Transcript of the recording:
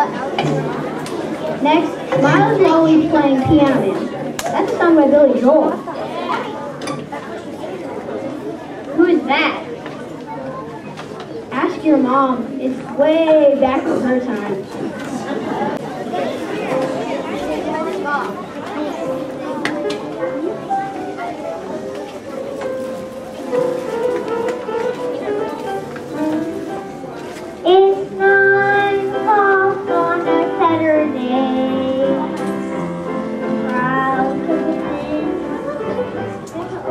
Next, Miles Lowy playing Piano That's a song by Billy Joel. Who is that? Ask your mom. It's way back in her time.